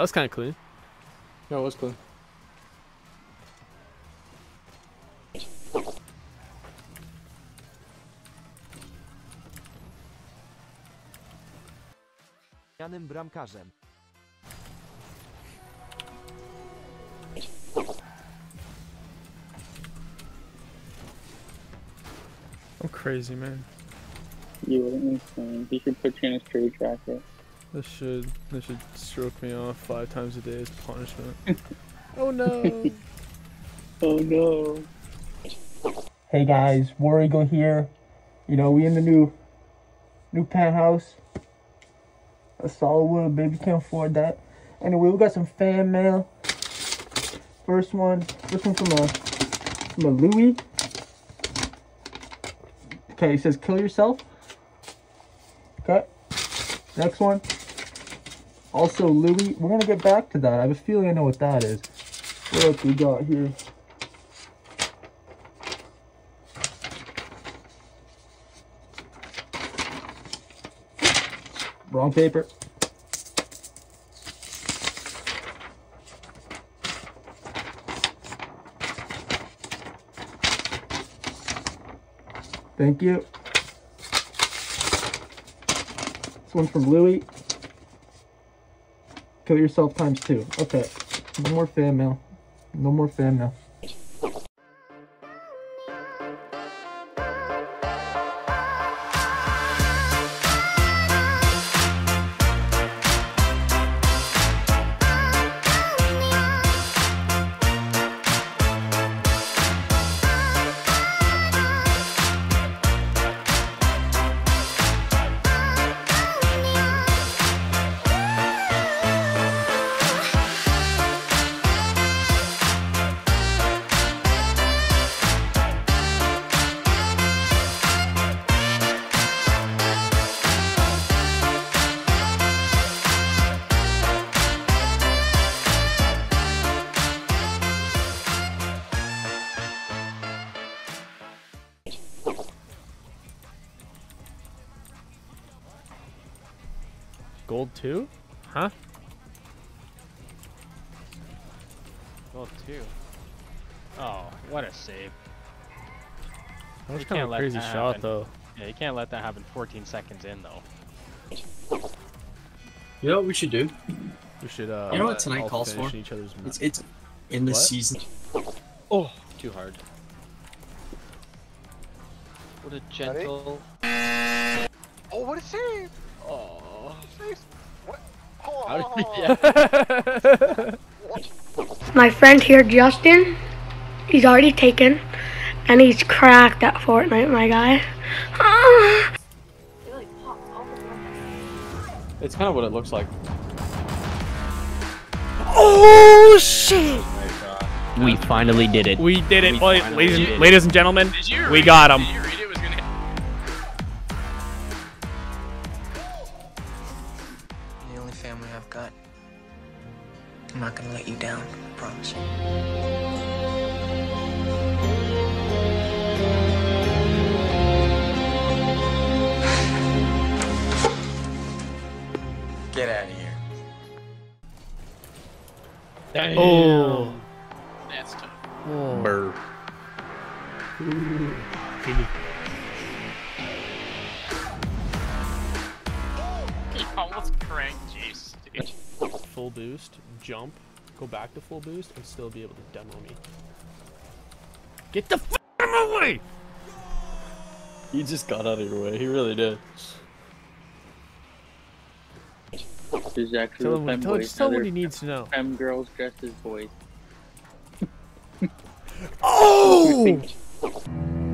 was kind of clean. Yeah, it was clean. Janym bramkarzem. I'm crazy, man. You are insane. He should put you in a straight jacket. This should this should stroke me off five times a day as punishment. oh no! Oh no. Hey guys, War Eagle here. You know, we in the new new penthouse. A solid wood, baby can't afford that. Anyway, we got some fan mail. First one, this one from a from a Louis. Okay, he says kill yourself. Okay. Next one. Also Louis. We're gonna get back to that. I have a feeling I know what that is. What else we got here? Wrong paper. Thank you. This one's from Louis. Kill yourself times two. Okay. No more fan mail. No more fan mail. Gold two? Huh? Goal two. Oh, what a save. That was You kind of a crazy shot happen. though. Yeah, you can't let that happen 14 seconds in though. You know what we should do? We should uh. You know what tonight calls for? Each other's It's it's in the What? season. Oh, too hard. What a gentle. Oh, what a save! Oh. Nice. What? Hold on, hold on, hold on. yeah. My friend here, Justin, he's already taken, and he's cracked at Fortnite, my guy. Ah. It's kind of what it looks like. Oh shit! We finally did it. We did it, We boy, ladies, did and, it. ladies and gentlemen. Did you We read- got him. Only family I've got. I'm not gonna let you down, I promise. Get out of here. Oh. That's tough. oh. Burr. He almost cranked Jace, dude. Full boost, jump, go back to full boost, and still be able to demo me. Get the f out of my way! He just got out of your way. He really did. This is actually Tell him, tell, boys. just tell him what he needs to know. Fem girls dressed as boys. Oh!